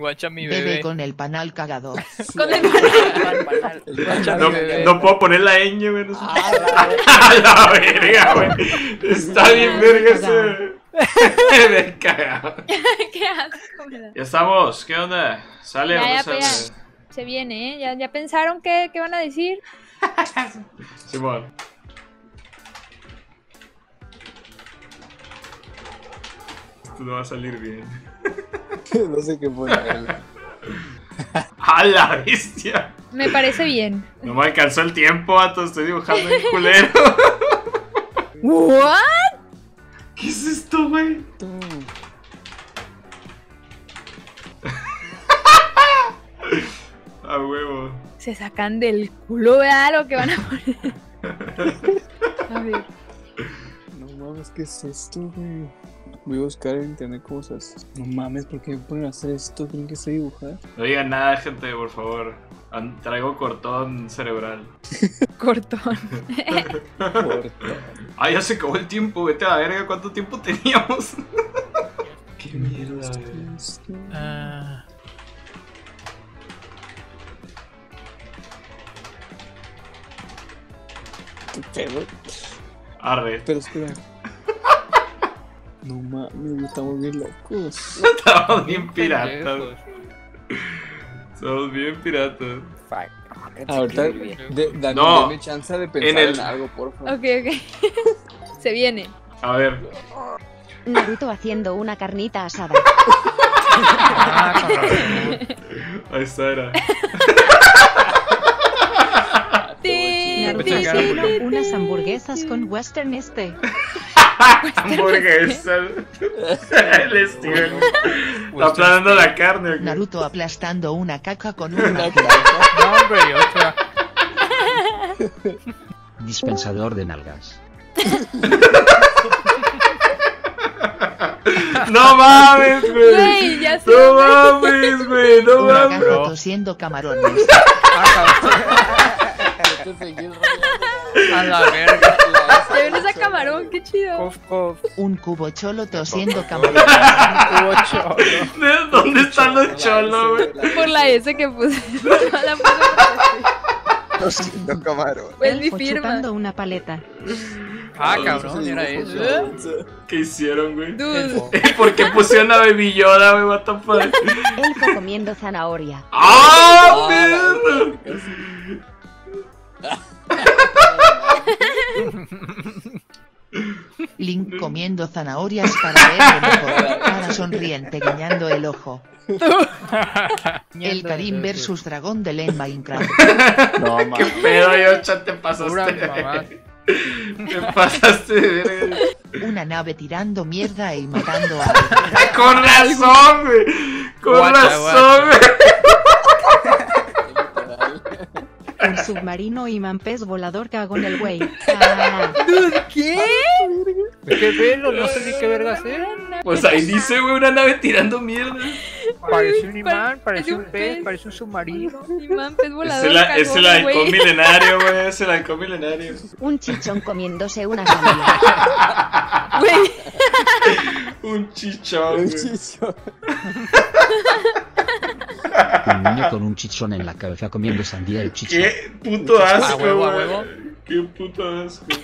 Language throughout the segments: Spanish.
Guacha mi Bebe bebé. con el panal cagado. Con el mi No, bebé. no puedo poner la ñ, güey. Ah, A la verga, güey. Está bien verga ese. Me cagado. Qué asco me da. Ya estamos, ¿qué onda? ¿Sale Ya, ya, sale? pues Se viene, ¿eh? ¿Ya, ya pensaron qué, qué van a decir? Simón. Esto no va a salir bien. no sé qué poner. ¡A la bestia! Me parece bien. No me alcanzó el tiempo, vato. Estoy dibujando en culero. ¿What? ¿Qué es esto, güey? A huevo. Se sacan del culo, ¿verdad? Lo que van a poner. A ver. No mames, ¿qué es esto, güey? Voy a buscar en internet cosas. No mames, ¿por qué me ponen a hacer esto? ¿Tienen que sé dibujar? No digan nada, gente, por favor. An- Traigo cortón cerebral. Cortón. Corta. Ah, ya se acabó el tiempo. Vete a la verga. ¿Cuánto tiempo teníamos? Qué mierda. Ah, ¿Qué pedo? Arre. Pero espera. No mames, estamos bien locos. Estamos bien piratas. Somos bien piratas. Ahorita, de, Dani, No. dame chance de pensar En en, el- algo, por favor. Ok, ok. Se viene. A ver. Naruto haciendo una carnita asada. Ah. Ahí está, era. Naruto ti, unas hamburguesas con western este. Hamburguesa. El Steven. Planando la carne. ¿o qué? Naruto aplastando una caca con un martillo. No, hombre, y otra. Dispensador de nalgas. No mames, güey. Güey, ya sé. No mames, güey. No Una mames. tosiendo camarones. Te A la verga. Ya ven esa camarón, qué chido. Cof, cof. Un cubo cholo tosiendo camarones. Ocho. ¿De ¿Dónde están los cholos, güey? Por la S que puse. No la puse. Tosiendo camarón. Es mi Elfo firma. chupando una paleta. Ah, cabrón, era eso. ¿Qué hicieron, güey? Dude. ¿Por qué pusieron a Baby Yoda, güey? What the fuck? Elfo comiendo zanahoria. ¡Ah, mierda! Link comiendo zanahorias para verle mejor. Cara sonriente guiñando el ojo. El Karim versus dragón del en Minecraft. No ¿Qué mames. pedo, Yocha? Te pasaste. mamá. Te pasaste de verga. Una nave tirando mierda y matando a alguien. Con razón, güey. Con Guacha, razón, güey. Un submarino y pez volador cagó en el güey. Ah, ¿qué? ¿Qué velo? No sé ni qué verga hacer. Pues ahí dice, güey, una nave tirando mierda. Parece un imán, Pare- parece un pez. pez, parece un submarino. Imán, pez Es volador. el, es cagón, el halcón milenario, güey. Es el halcón milenario. un chichón comiéndose una sandía. Güey, Un chichón, Un güey. Un niño con un chichón en la cabeza comiendo sandía el chichón. Qué puto asco, A huevo, a huevo. Qué puto asco. qué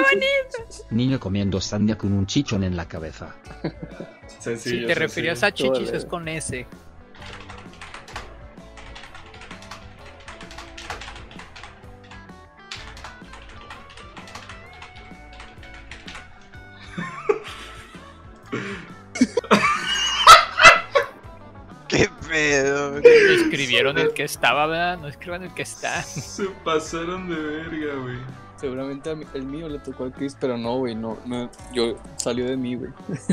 bonito. Niño comiendo sandía con un chichón en la cabeza. Sencillo. Si te referías a chichis es con S. ¿Qué pedo? Escribieron el que estaba, ¿verdad? No escriban el que está. Se pasaron de verga, güey. Seguramente a mí- el mío le tocó al Chris, pero no, güey, no, no, yo salió de mí, güey.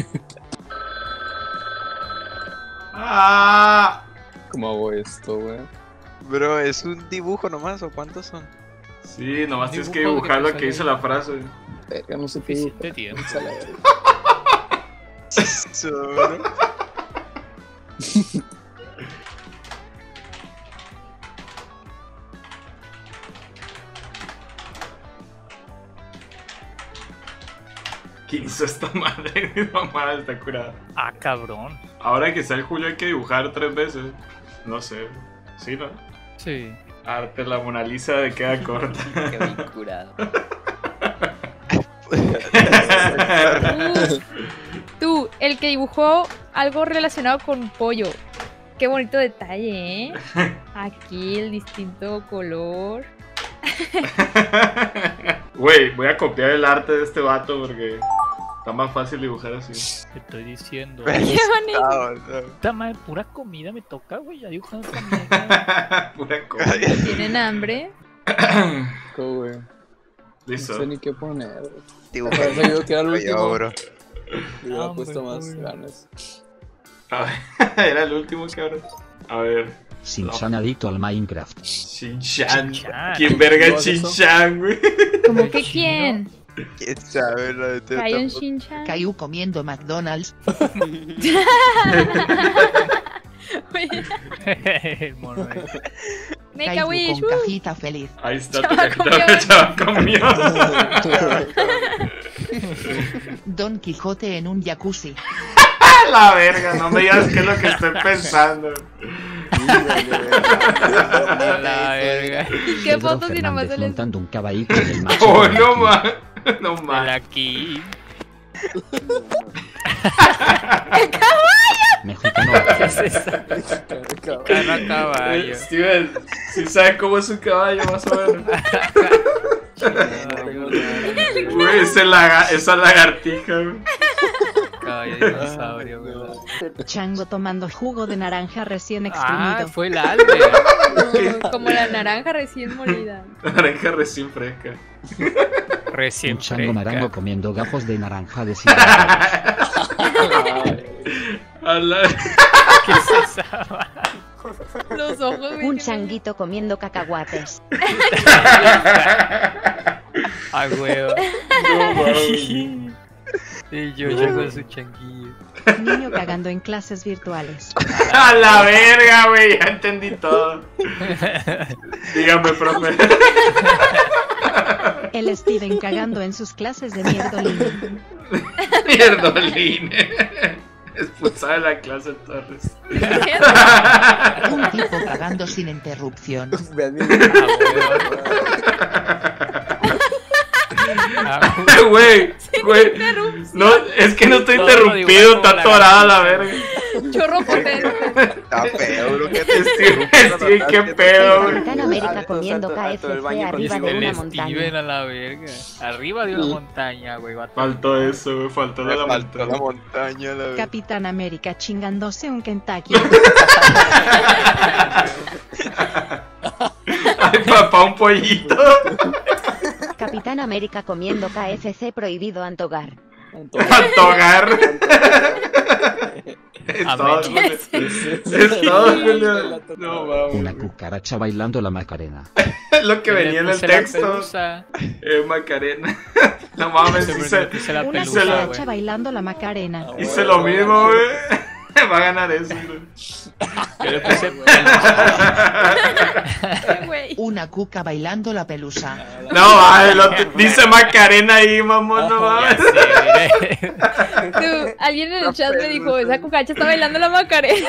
¡Ah! ¿Cómo hago esto, güey? Bro, ¿es un dibujo nomás o cuántos son? Sí, nomás tienes que dibujar lo que dice la frase. Verga, no sé qué. Eso, bro. ¿Quién hizo esta madre? Mi mamá está curada. Ah, cabrón. Ahora que sale Julio hay que dibujar tres veces. No sé. ¿Sí, no? Sí. Arte, la Mona Lisa de queda corta. Qué bien curado. Tú, el que dibujó algo relacionado con pollo. Qué bonito detalle, ¿eh? Aquí el distinto color. Güey, voy a copiar el arte de este vato porque está más fácil dibujar así. Te estoy diciendo. Qué bonito. No. Puta madre, pura comida me toca, güey. Ya dibujando comida. Pura cosa. ¿Tienen hambre? Co, güey. No Listo. sé ni qué poner. que yo que era el Yo, último. bro. Le hubiera Hombre, puesto más ganas. A ver, Era el último que ahora. A ver. Sin adicto al Minecraft. Shin-Chan. Shin-chan. ¿Quién verga ¿No? Shin-Chan, güey? ¿Cómo que quién? ¿Quién sabe la de comiendo McDonald's. El mono ese. Make a Caillou wish. con uh. cajita feliz. Ahí está tu cajita, comió. chava comió. Don Quijote en un jacuzzi. A la verga, no me digas qué es lo que estoy pensando. A la verga. ¿Qué fotos y nomás Fernández se les... montando un caballito en el macho. Oh, la no aquí. más. No El aquí. Mexicano. ¿Qué es eso? Cano a caballo. Steven, si sabes cómo es un caballo, más o menos. Güey, esa, laga- esa lagartija, güey. Caballo dinosaurio, güey. Chango tomando jugo de naranja recién Ah, exprimido. fue el Albe. Como la naranja recién molida. Naranja recién fresca. Un chango marango comiendo gajos de naranja. A la... ¿Qué es esa? Los ojos. Un changuito comiendo cacahuates. Ay, huevo. No. Y yo llego en su changuillo. Niño cagando en clases virtuales. A la verga, güey, ya entendí todo. Dígame, profe. El Steven cagando en sus clases de mierdolina. Mierdoline. Expulsada de la clase Torres. Un tipo cagando sin interrupción. Ah, huevo. Güey, güey. No, es que no estoy Todo interrumpido, está atorada la verga. Chorro potente. Está feo, bro. ¿Qué te qué pedo, güey. América comiendo KFC arriba de una montaña. a la verga. Arriba de una montaña, güey. Faltó eso, güey, faltó la montaña. montaña, la verdad. Capitán América chingándose un Kentucky. Ay, papá, un pollito. Capitán América comiendo KFC prohibido antogar. Antogar. Una cucaracha bailando la macarena. Lo que venía en el texto. Eh, Macarena. No mames, puse la Una pelusa, cucaracha bailando la Macarena. hice lo mismo, güey. Va a ganar eso, güey. Yo le puse pelusa. Una cuca bailando la pelusa. No, lo te- dice Macarena ahí, mamón, no mames. Tú, alguien en el chat me dijo, esa cucaracha está bailando la macarena.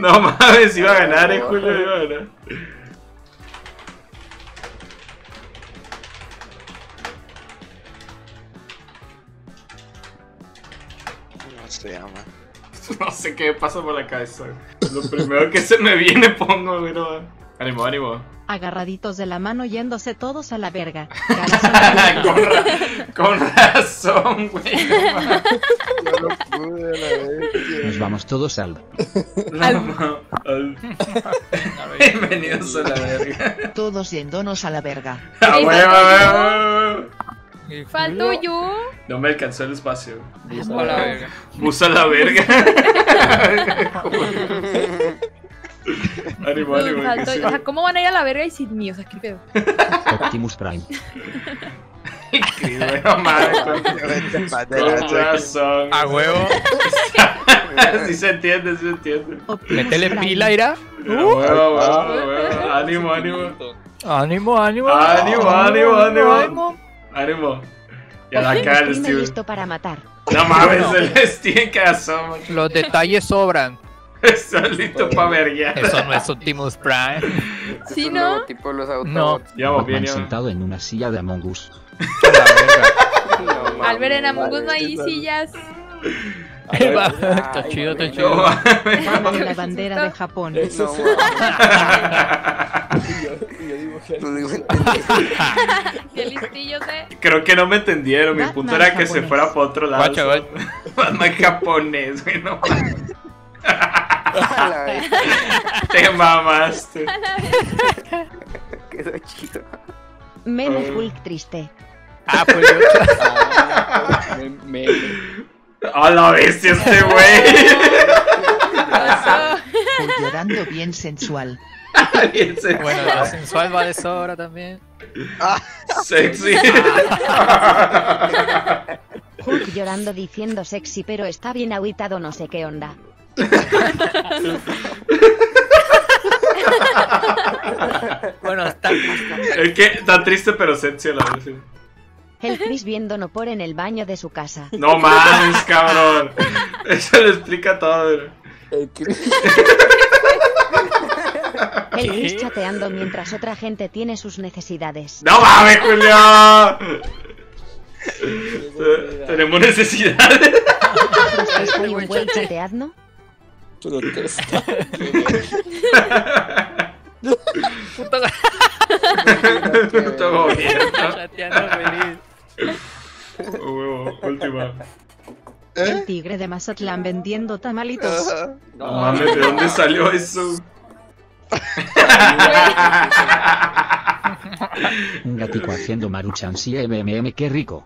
No mames, iba a ganar, eh, Julio, iba a ganar. Se llama. No sé qué pasa por la cabeza. Lo primero que se me viene pongo, mames. Ánimo, ánimo. Agarraditos de la mano yéndose todos a la verga. Con, ra- con razón, güey. no mames. No lo pude, la Nos vamos todos al... No. Al- Bienvenidos a la verga. Todos yéndonos a la verga. A Ey, huevo, falto. Y Falto yo. No me alcanzó el espacio. a la verga. Puso a la verga. ánimo, ánimo. Falto. O sea, ¿cómo van a ir a la verga y sin mí? O sea, qué pedo. Optimus Prime. Razón. A huevo. sí se entiende, sí se entiende. Métele pila, irá. Huevo. Ánimo, ánimo. Ánimo, ánimo. Ánimo, ánimo, ánimo. Ánimo. Y a la El cara del Steven listo para matar. No mames, el Steven que asoma. Los detalles sobran. Está listo para verguiar. Eso no es Optimus Prime. ¿Sí, no? Tipo los autos. No. Ya vamos bien, ya. sentado en una silla de Among Us. Albert en Among Us no hay sillas. Está chido, está chido. la bandera de Japón. Eso eh. Creo que no me entendieron. Mi punto era que se fuera para otro lado. Guacha, guacha. Batman japonés, güey. No. Te mamaste. Quedó chido. Meme Hulk triste. Ah, pues yo. Ah, me, A la bestia este güey. Pasó. Hulk llorando bien sensual. Bien sexy. Bueno, lo sensual va de sobra también. Sexy. Hulk llorando diciendo sexy pero está bien aguitado no sé qué onda. Bueno, está. Es que está triste pero sexy a la vez. El Chris viendo no por en el baño de su casa. No mames, cabrón. Eso lo explica todo. el que- El Chris chateando mientras otra gente tiene sus necesidades. No mames, Julio. Te- Tenemos necesidades. ¿Es un güey chateadno? protesta. Puto Puto gobierno. chateando feliz. Oh, huevo, última. El tigre de Mazatlán vendiendo tamalitos. No mames, ¿de dónde salió eso? Un gatico haciendo maruchan sí MMM, qué rico.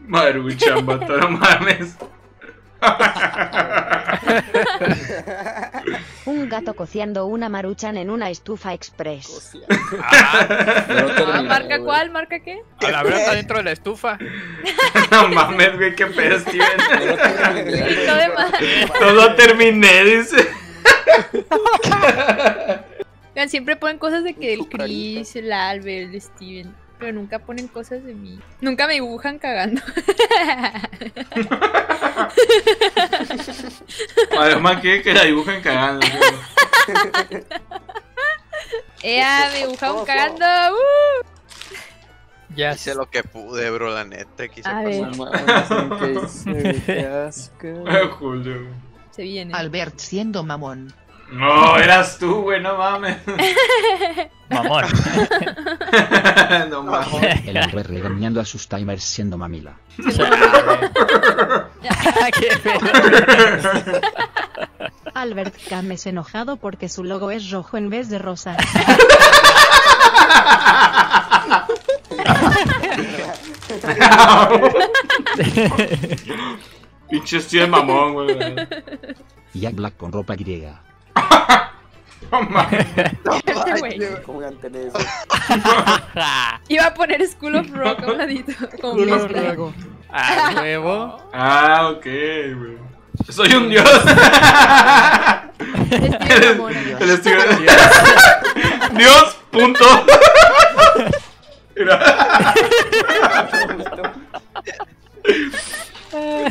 Maruchan, no mames. Un gato cociendo una maruchan en una estufa express. Ah, No Ah, ¿Marca güey. cuál? ¿Marca qué? a la verdad está dentro de la estufa. No mames, güey, qué pedo, Steven. No terminé, de más. No lo terminé, dice. Siempre ponen cosas de que el Chris, el Albert, el Steven. Pero nunca ponen cosas de mí. Nunca me dibujan cagando. Además, que que la dibujan cagando. Ea, me dibujaron cagando. ¡uh! Ya Hice lo que pude, bro, la neta. Quise A pasar. Julio. Se viene. Albert siendo mamón. No, eras tú, güey, no mames. Mamón. No mames. El hombre regañando a sus timers siendo mamila. Albert Cames enojado porque su logo es rojo en vez de rosa. Pinche Steven mamón, güey. Jack Black con ropa griega. Mames. Este. Iba a poner School of Rock a un ladito. Como Dios mezcla. griego. A huevo. Ah, ok, güey. Soy un dios. El Steven. Dios, punto.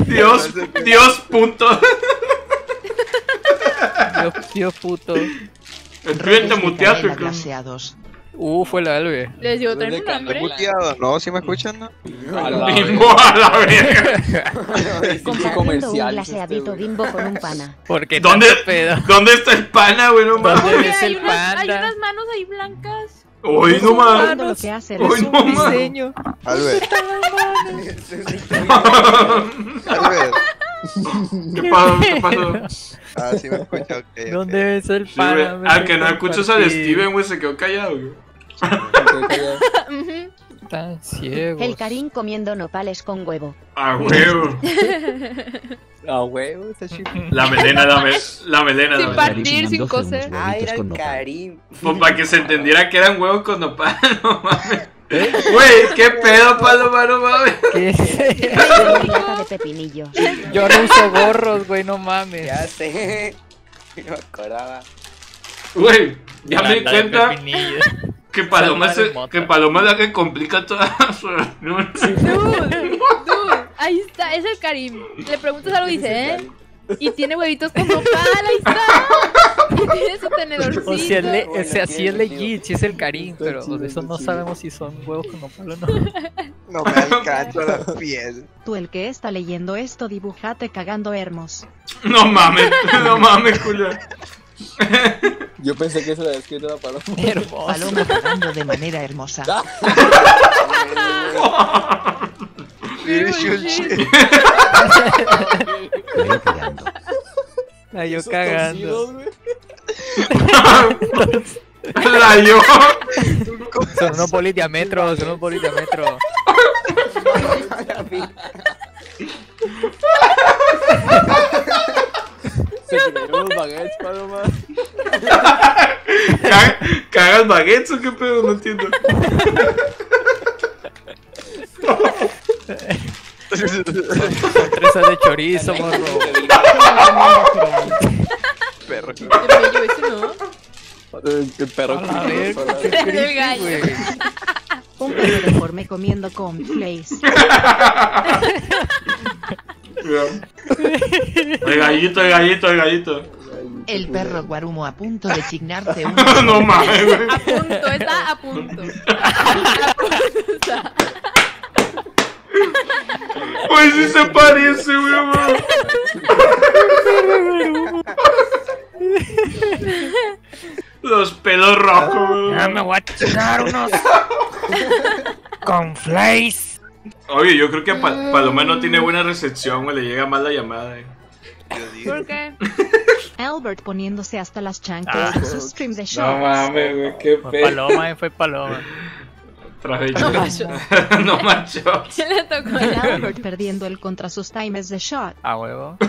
Dios, Dios, punto. Dios, Dios puto. Muteaste, canela cabrón. glaseados. Uh, fue la albe. Les digo, traen un ¿Estoy hambre. muteado? No, ¿sí me escuchan? No? A la Bimbo a la verga. Un comercial, glaseadito este, bimbo con un pana. Porque ¿Dónde, tanto pedo. ¿Dónde está el pana, güey? No mames. ¿Dónde hay, el unas, hay unas manos ahí blancas. Uy, no mames. Todo lo que hace Uy, el no mames. Diseño. Albert. Albert. ¿Qué pasó? ¿Qué pasó? Ah, sí me escucha, ok. ok. ¿Dónde ves el Sí, pana? Al que no escuchas al Steven, güey, se quedó callado, güey. Tan ciego. El Karim comiendo nopales con huevo. A huevo. Ah, huevo, está chido. La melena, la, me- la melena, Sin partir, sin coser. Ah, era el. Karim. Pues para que se entendiera que eran huevos con nopal, no mames. ¿Eh? Güey, qué pedo, paloma, no mames. ¿Qué? De pepinillos. Yo no uso gorros, güey, no mames. Ya sé. No me acordaba. Güey, ya me di cuenta. Que Paloma, se- que Paloma es la que complica todas su Dude, dude, ahí está, es el Karim. Le preguntas algo y dice, ¿eh? Y tiene huevitos con nopal, ahí está. Y tiene su tenedorcito. O sea, es le- o sea, sí es legit, sí es el Karim, pero chido, de eso no chido. sabemos si son huevos con nopal o no. No me alcanza la piel. Tú el que está leyendo esto dibujate cagando hermos. No mames, no mames, culo. Yo pensé que eso la escrito la paloma. Hermoso. Paloma cagando de manera hermosa. Mire, Shulchi. Veo cagando. Ay, yo cagando. La yo. Son unos bolis diámetros, son unos bolis diámetros. Se comieron los baguettes, paloma. Caga- ¿Cagas baguettes o qué pedo? No entiendo. Son presas de chorizo, morro. Perro. El, perro El gallo. Un perro deforme comiendo cornflakes. El gallito, el gallito, el gallito. El perro guarumo a punto de chignarse un No mames. A punto, está a punto. A punto está. Pues sí se parece, güey. Los pelos rojos. Ah, me voy a chingar unos con flakes. Oye, yo creo que Pa- Paloma no tiene buena recepción, güey. Le llega mal la llamada. eh. Albert poniéndose hasta las chanclas Ah. su stream de No mames, güey. Qué Fue pedo. paloma, eh, fue paloma. Traje No yo. macho. No macho. ¿Quién le tocó El Albert perdiendo el contra sus times de shot. A huevo.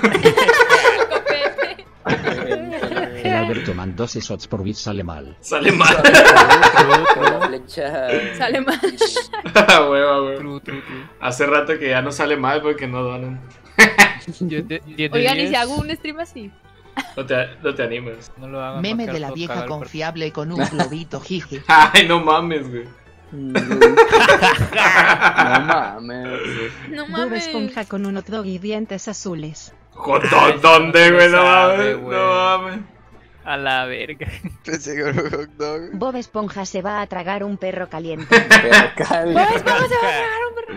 El Alberto mandóse shots por bit sale mal. Sale mal. Sale mal. Hueva, true, true. Hace rato que ya no sale mal porque no donan. De- de Oigan, ¿y si hago un stream así? No te, no te animas. No lo hagan. Meme de la vieja confiable con un globito jiji. Ay, no mames, güey. No mames. No Bob mames. Esponja con un hot dog y dientes azules. ¿dónde, güey? No mames. No mames. A la verga. Pensé que era un hot dog. Bob Esponja se va a tragar un perro caliente. Bob Esponja se va a tragar un perro.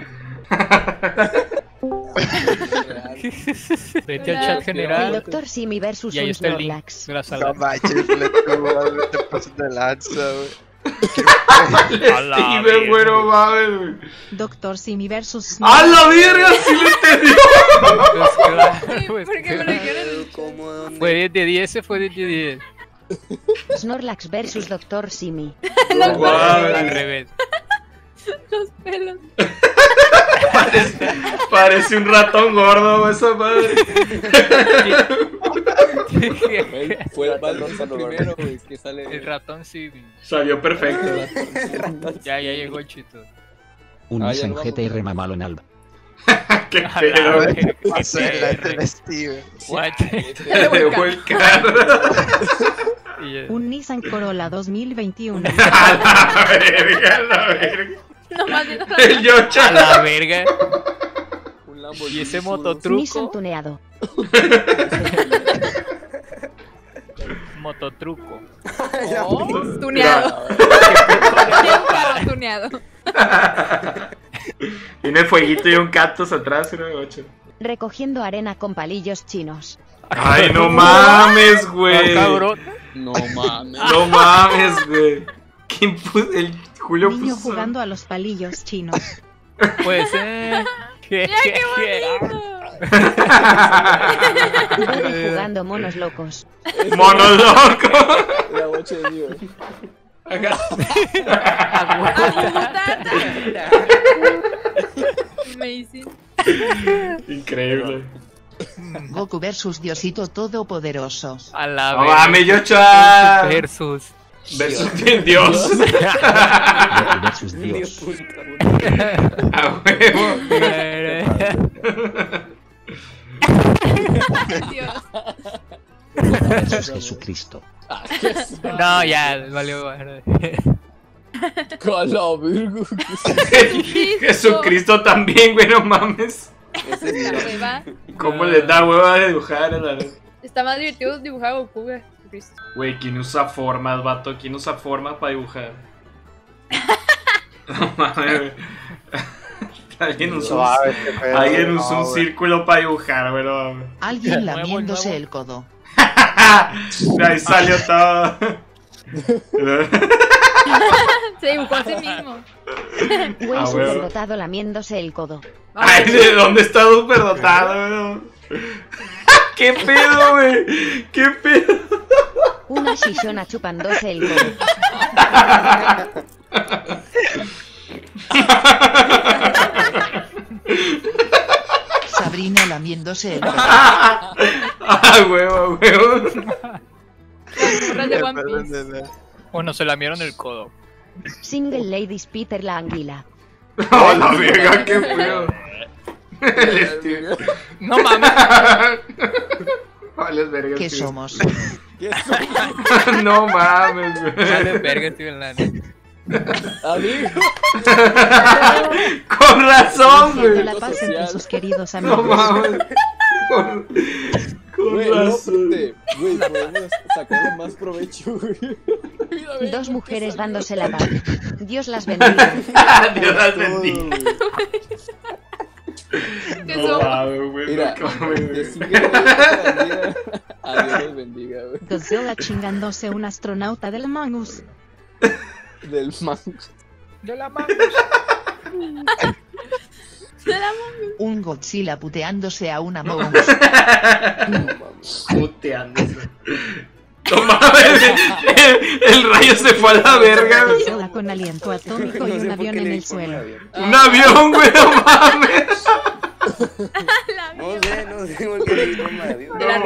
Vete al Hola. chat El general. Doctor Simi versus un Snorlax. No manches, Fleco, güey. Te pasas de lanza, güey. Steven, mames. Doctor Simi versus ¡A la verga! ¡Sí lo entendió! Pues claro, Sí, pues porque me. Fue 10 de 10, se fue 10 de 10. Snorlax versus Doctor Simi. No mames. Al revés. los pelos. Parece, parece un ratón gordo, esa madre. Fue el Balrog el primero, güey, que sale. El ratón sí. Salió perfecto. Ya, ya llegó el chito. Un Ah, y remamalo en alba. Qué pedo, ya- Un Nissan Corolla 2021. A la verga, a la verga. Nomás viendo la- El A Yocha. la verga. Un Lamborghini Y ese Zuru. Nissan mototruco. tuneado. Mototruco. Oh, tuneado. Un carro tuneado. Tiene fueguito y un cactus atrás, ¿no? Ocho. Recogiendo arena con palillos chinos. Ay, no mames, güey. Cabrón. No mames. No mames, güey. ¿Quién puso? El Julio Niño puso. jugando a los palillos chinos. Pues, eh. ¿Qué, Mira qué jugando monos locos. Mono loco. La boche de Dios. Amazing. Increíble. Goku versus Diosito Todopoderoso. A la mames, Yocha. Versus. Versus bien Dios. Goku versus Dios. A huevo. Dios. Versus Jesucristo. No, ya, valió. Cala, virgo. Jesucristo también, güey, no mames. ¿Cómo les da hueva de dibujar a la Está más divertido dibujar a Goku, güey. Jesucristo. Güey, ¿quién usa formas, vato? ¿Quién usa formas para dibujar? no mames. Alguien usó, un- Suave, este pedo, alguien no, usó un güey. círculo para dibujar, mames. Alguien lamiéndose el codo. De ahí salió todo. Se dibujó a sí mismo. Güey Ah, superdotado lamiéndose el codo. Ay, ¿de dónde está superdotado, güey? ¿Qué pedo, güey? ¿Qué pedo? Una shishona chupándose el codo. Sabrina lamiéndose el codo. Ah, huevo, huevo. De One Piece. Bueno, se lamieron el codo. Single Ladies Peter la anguila. Oh, la verga, qué feo. El Steve. No mames. Vales verga, ¿Qué somos? No mames, güey. Vale, verga, Steven Lane. Amigo. Con razón, güey. la paz entre sus queridos No amigos. mames. Con, con Güey, no, razón. espérate. Güey, podemos sacarle más provecho, güey. Dos mujeres dándose la paz. Dios las bendiga. Dios las bendiga. ¿Qué No somos? güey. Mira, de a Dios los bendiga, güey. Godzilla chingándose un astronauta del Mangus. Del mango. Yo la mamo. Un Godzilla puteándose a una Mongus. Puteándose. No mames, el, el rayo se fue a la verga. con aliento atómico y un avión en el suelo. Un avión, güey, no mames. No sé, no sé por qué le de avión. La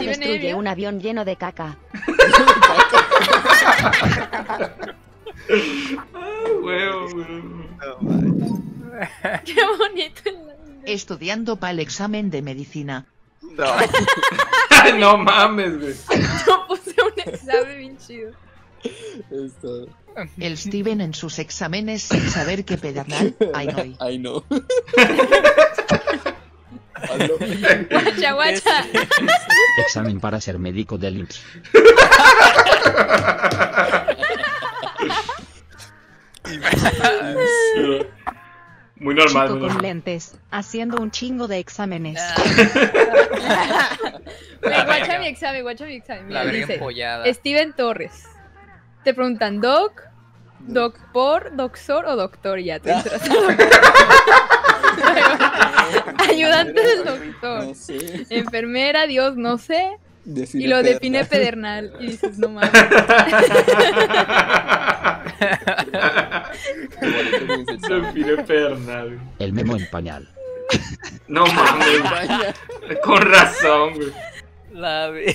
destruye un avión lleno de caca. Huevo. Qué bonito. el nombre. Estudiando para el examen de medicina. No. No mames, güey. Yo puse un examen bien chido. Esto. El Steven en sus exámenes sin saber qué pedernal. Ay, no. Ay, no. Guacha, guacha. Examen para ser médico del IMSS. Muy normal, Chico muy con lentes, haciendo un chingo de exámenes. Güey, guacha mi examen, guacha mi examen. Mira, La dice, empollada. Steven Torres. Te preguntan, ¿doc? ¿Doc por, doctor o doctor? Y Ya, tú entras. Ayudante del doctor. No sé. Enfermera, Dios, no sé. Define Y lo define pedernal. Y dices, no mames. Igualito que dice el Se pide pernal. El memo en pañal. No mames. Con razón, güey. La ve.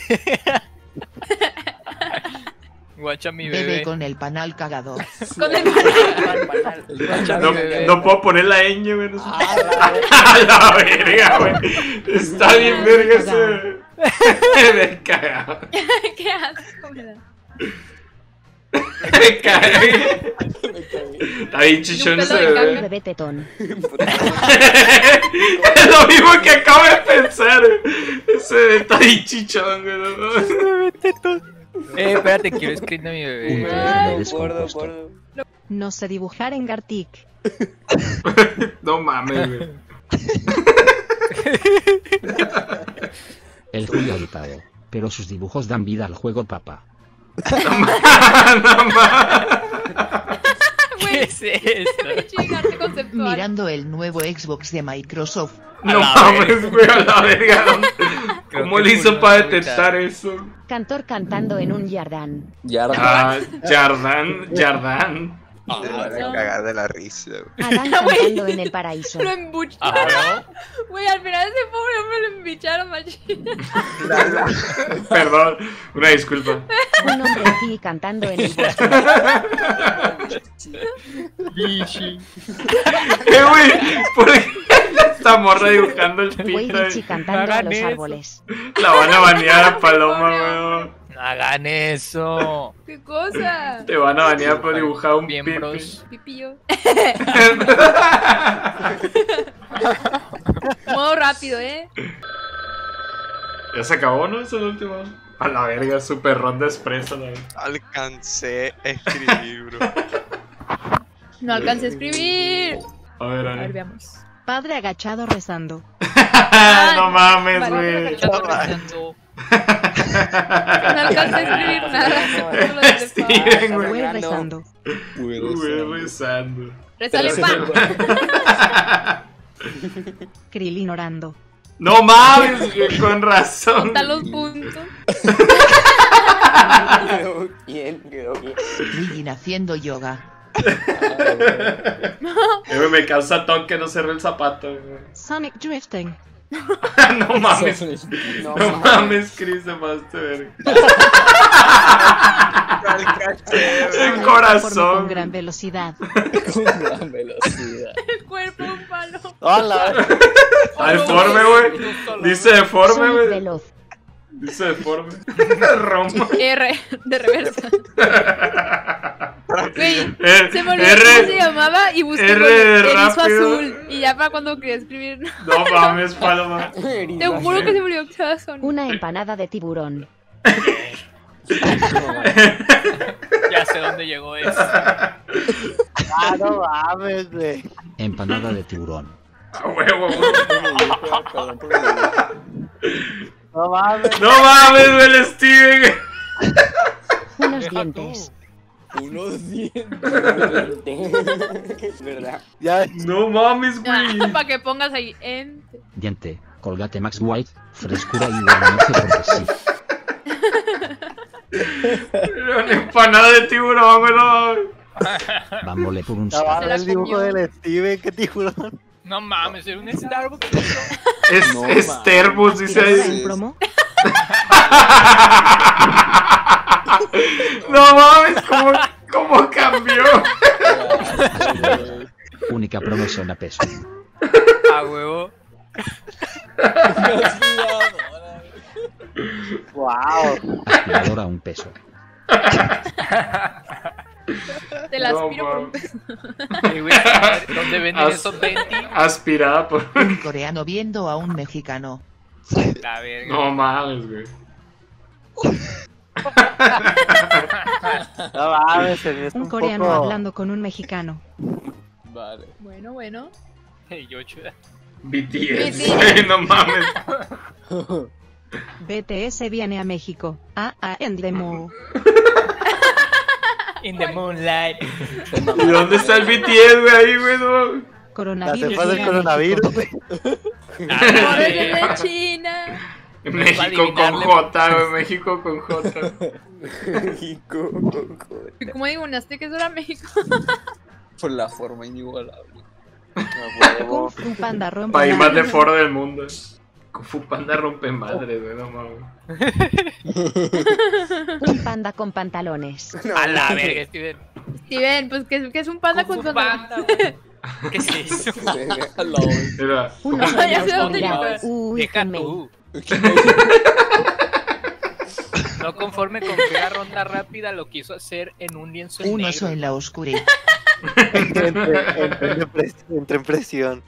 Guacha mi Bebe bebé. con el panal cagado. Con el El Guacha No, bebé. no puedo poner la ñ, güey. no sé. A la verga, güey. Está bien verga ese. Me cagaba. ¿Qué asco me da? Me cagué. Está bien chichón ese lo bebé. Bebé tetón. Es lo mismo que acabo de pensar. Ese bebé está bien chichón, güey. no Eh, espérate, quiero screen de mi Un bebé. Gordo, gordo. No sé dibujar en Gartic. No mames, güey. El Julio adoptado. Pero sus dibujos dan vida al juego papá. No mames. ¿Qué es esto? Mirando el nuevo Xbox de Microsoft. No mames, güey, a la verga. ¿Cómo le hizo para detectar eso? Cantor cantando en un yardán. Ya Ah, Jardán, Jardán. Se van a cagar de la risa, güey. Adán cantando en el paraíso. Lo embucharon. Ah, Güey, al final ese pobre hombre lo embicharon, machín. Perdón, una disculpa. Un hombre aquí cantando en el bosque. ¿Qué, güey? ¿Por qué esta morra dibujando el Güey pito? Richie cantando a hagan los árboles. La van a banear a Paloma, weón. No hagan eso. ¿Qué cosa? Te van a banear por dibujar un pipi. Pipillo. Modo rápido, ¿eh? ya se acabó, ¿no? Eso es el último. A la verga, super ronda expresa, la verga. Alcancé a escribir, bro. No alcancé a escribir. A ver, a A ver, veamos. Padre agachado rezando. no mames, vale, güey. No alcancé a escribir nada. Steven, güey. Güey rezando. Güey, rezando. Resale pan. Krillin orando. No mames, con razón. Están los puntos. Quedó bien, quedó bien. Migin haciendo yoga. Me causa toque no cerré el zapato. Sonic drifting. no mames. No, No mames, Chris, verga. alcancé. El corazón. Con gran velocidad. Con gran velocidad. El cuerpo un palo. Hola. Deforme, güey. Dice deforme, güey. Dice deforme. Rompa. R, de reversa. Güey, se me olvidó cómo se llamaba y busqué R de erizo azul. Y ya para cuando quería escribir. No mames, paloma. Te juro que se me olvidó que estaba Sonic. Una empanada de tiburón. Ya sé dónde llegó eso. Ah, no mames, güey. Empanada de tiburón. A huevo. No mames. No mames, el Steven. Unos dientes. Unos dientes. ¿Verdad? Ya. No mames, güey. para que pongas ahí en. Diente, colgate Max White, frescura y guarnice porque sí. Era Una empanada de tiburón, güey. no. Vámosle por un No el dibujo del Steven, qué tiburón. No mames, era un Starbucks. Es, No. Terbus, dice ¿Quieres ahí. un promo? No mames, ¿cómo, cómo cambió? Única promoción a peso. A huevo. Wow. Aspiradora a un peso. Te la No, aspiro por un peso. ¿Dónde venden As- esos 20? Aspirada por. Un coreano viendo a un mexicano. La verga. No mames, güey. No mames, Un un coreano poco... hablando con un mexicano. Vale. Bueno, bueno. Y yo, chuda. BTS. BTS. no mames. BTS viene a México. Ah, ah, en demo. In the moonlight. ¿Y dónde está el BTS, güey? Ahí, güey, no. Coronavirus. fue del coronavirus, güey. Ah, sí. desde China. México con. J, güey. México con J. México. ¿Y ¿Cómo adivinaste que eso era México? Por la forma inigualable. Kung Fu Panda rompe. País más de foro del mundo. Kung Fu Panda rompe madre, güey, no mames. Un panda con pantalones. A la verga, Steven. Steven, pues que, que es un panda Kung con güey. ¿Qué es eso? Mira, Unos No, conforme con que la ronda rápida lo quiso hacer en un lienzo en Un negro. oso en la oscuridad. Entré en presión.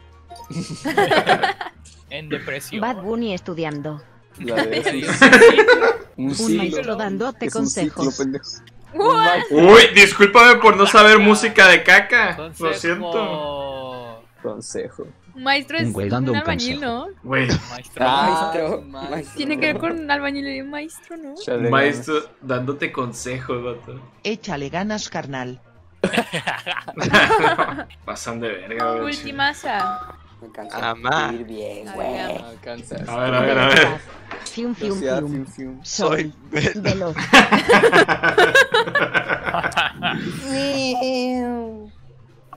En depresión. Bad Bunny estudiando. La de Sí, esos. sí, sí. Un ciclo. maestro dándote Es un ciclo, consejos. Uy, discúlpame por no saber música de caca. Lo siento. Consejo. Un maestro es Un güey un, dando un albañil, consejo. ¿no? Güey, Maestro. Maestro. maestro. maestro. Tiene que ver con un albañil y un maestro, ¿no? Chale, maestro dándote consejos, vato. Échale ganas, carnal. Pasan de verga, güey. Ultimasa. Me alcanzó a Amá. escribir bien, güey. A ver, a ver, a ver. Fium, fium, fium. fium, fium. Soy veloz.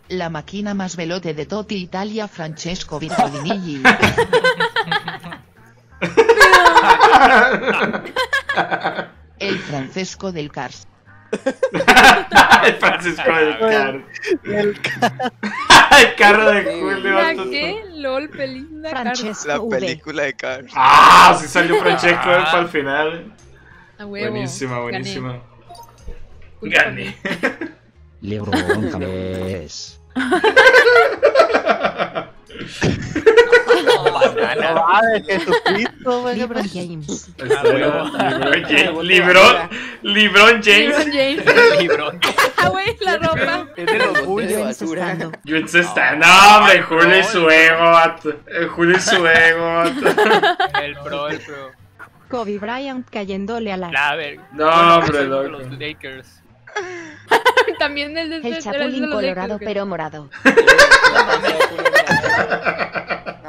La máquina más velote de Toti Italia Francesco Virgolini. El Francesco del Cars. El Francisco del carro. El carro de Julio. ¿La qué? LOL, película. La Francesco V. película de Cars. Ah, sí salió Francesco para el final. A huevo. Buenísima, Gané. buenísima. Para Gané. Lebron James. Banana. ¡Madre, Jesucristo, güey! LeBron James. Ah, huevo. Libron James. Libron, Libron James. LeBron James. Ah, güey, la ropa. Es de los Bulls. de basura. estando. Jules está. No, hombre, Julio es su ego. Eh, Julio es su ego. El pro, el pro. Kobe Bryant cayéndole a la... La verga. No, hombre, loco. Los Lakers. También el de El chapulín colorado pero morado.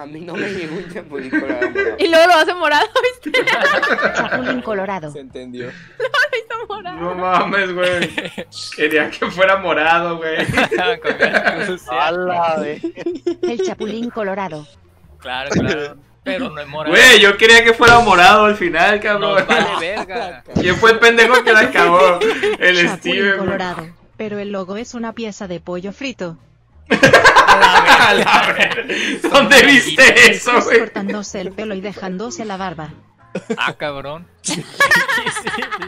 A mí no me llegó un chapulín colorado. morado. Y luego lo hace morado, ¿viste? Chapulín colorado. Se entendió. Morado. No mames, güey. Quería que fuera morado, güey. El chapulín colorado. Claro, claro. Pero no es morado. Güey, yo quería que fuera morado al final, cabrón. Vale verga. ¿Quién fue el pendejo que la acabó? El Chapulín Steven. güey. colorado. Pero el logo es una pieza de pollo frito. A la ¿Dónde viste eso, Es güey? cortándose el pelo y dejándose la barba. Ah, cabrón.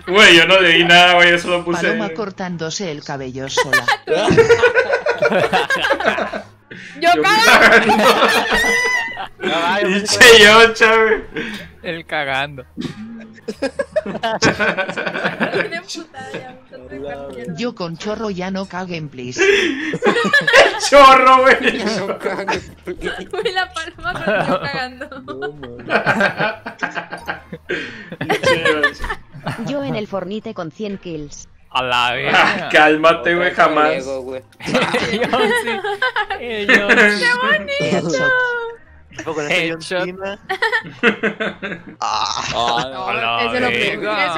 Güey, yo no leí nada, güey, eso lo puse. Paloma cortándose el cabello sola. Yo Yo cago. Pinche yocha, güey. El cagando. Qué. Yo con chorro ya no caguen, please. Chorro, güey. No cagues, please. La palma con yo cagando. No. Yo en el fornite con 100 kills. A la Ah, verga. cálmate, güey, jamás. Ego, güey. Yo sí. Eh, yo sí. Con. Ah, Ese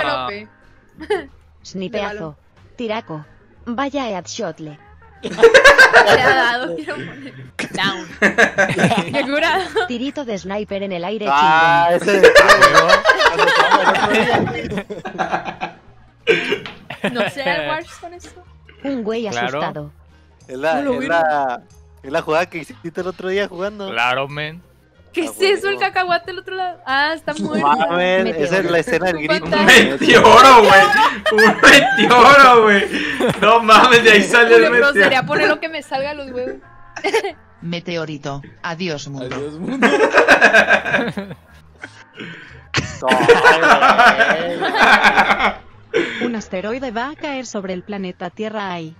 lo. Snipeazo. Tiraco. Vaya headshotle. Le ha dado. Quiero poner. Down. Qué curado. Tirito de sniper en el aire ¡Ah, ese día. No sé, Wars con eso. Un güey asustado. Es es la, es la jugada que hiciste el otro día jugando. Claro, men. ¿Qué Ah, es eso, el cacahuate del otro lado? Ah, está muerto. Mames, Meteoro. esa es la escena del grito. Un meteoro, güey. Un meteoro, güey. No mames, de ahí sale el pero sería meteoro. poner lo que me salga a los huevos. Meteorito. Adiós, mundo. Adiós, mundo. Un asteroide va a caer sobre el planeta Tierra ahí.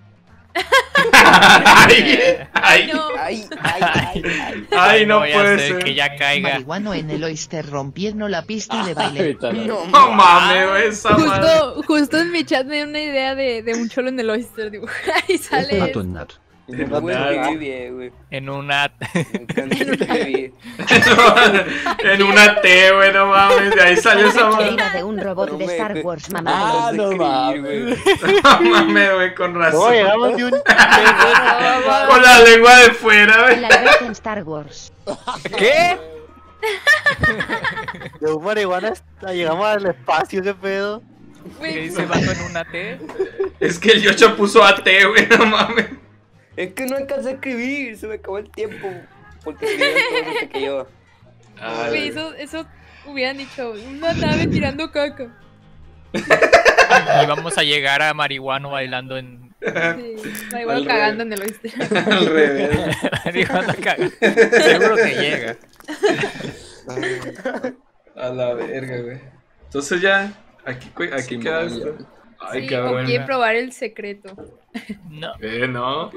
Ay, ay, No. Ay, ay, ay, ay. ay, no voy a puede hacer ser. que ya caiga. Marihuano en el oyster rompiendo la pista de baile. Ahorita no. No, No mames, esa madre. Justo, justo en mi chat me dio una idea de, de un cholo en el oyster, dibuja y sale. En bien, güey. En una. En una T, güey, no mames, de ahí salió esa madre. De un robot No de Star Wars, Ah, mamá. no mames. No mames, güey, con No, razón. llegamos de un. Con la lengua de fuera, güey. Alberto en Star Wars. ¿Qué? De un marihuana hasta llegamos al espacio, qué pedo. ¿Qué dice vato en una T? Es que el Yocho puso AT, güey, no mames. Es que no alcancé a escribir, se me acabó el tiempo. Porque escribí todo antes que yo. güey, eso, eso hubieran dicho, una nave tirando caca. Y vamos a llegar a marihuano bailando en. Sí, Al cagando en el oyster. Al revés. marihuano caga. Seguro que llega. A la verga, güey. Entonces ya, aquí, aquí Sí, queda esto. Ay, sí, probar el secreto. No. Eh, no.